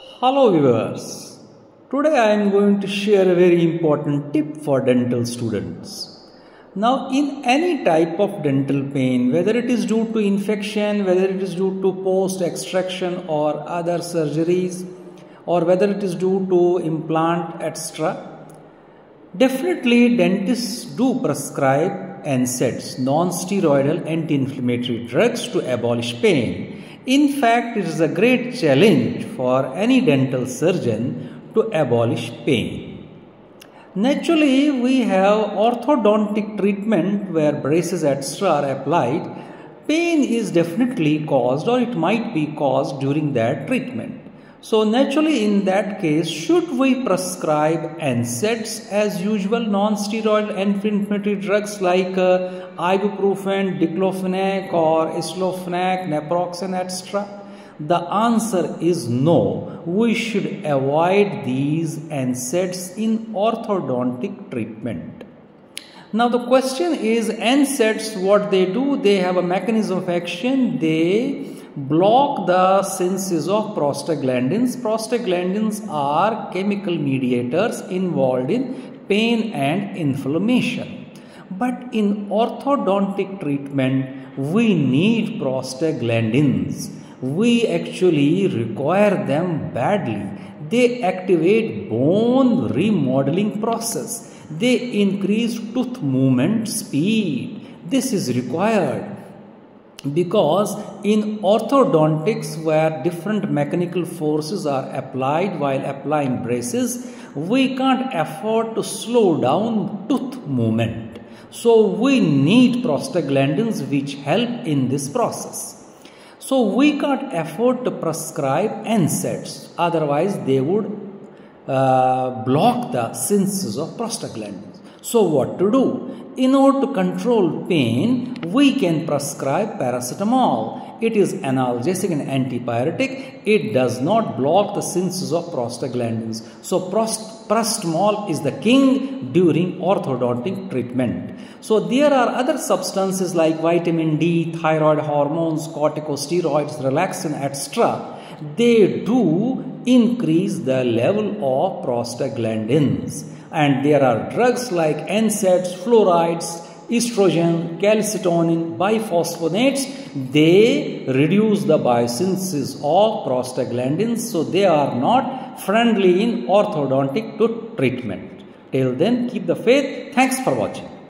Hello viewers, today I am going to share a very important tip for dental students. Now in any type of dental pain, whether it is due to infection, whether it is due to post extraction or other surgeries, or whether it is due to implant etc. Definitely dentists do prescribe NSAIDs, non-steroidal anti-inflammatory drugs to abolish pain in fact, it is a great challenge for any dental surgeon to abolish pain. Naturally, we have orthodontic treatment where braces etc. are applied. Pain is definitely caused or it might be caused during that treatment. So naturally in that case, should we prescribe NSAIDs as usual non-steroidal anti-inflammatory drugs like uh, ibuprofen, diclofenac or aceclofenac, naproxen etc.? The answer is no. We should avoid these NSAIDs in orthodontic treatment. Now the question is NSAIDs what they do? They have a mechanism of action. They block the synthesis of prostaglandins. Prostaglandins are chemical mediators involved in pain and inflammation. But in orthodontic treatment, we need prostaglandins. We actually require them badly. They activate bone remodeling process. They increase tooth movement speed. This is required because in orthodontics where different mechanical forces are applied while applying braces we can't afford to slow down tooth movement. So we need prostaglandins which help in this process. So we can't afford to prescribe NSAIDs otherwise they would uh, block the synthesis of prostaglandins. So what to do in order to control pain, we can prescribe paracetamol. It is analgesic and antipyretic. It does not block the synthesis of prostaglandins. So prost paracetamol is the king during orthodontic treatment. So there are other substances like vitamin D, thyroid hormones, corticosteroids, relaxin, etc. They do increase the level of prostaglandins and there are drugs like NSAIDs, fluorides, estrogen, calcitonin, biphosphonates, they reduce the biosynthesis of prostaglandins, so they are not friendly in orthodontic to treatment. Till then, keep the faith. Thanks for watching.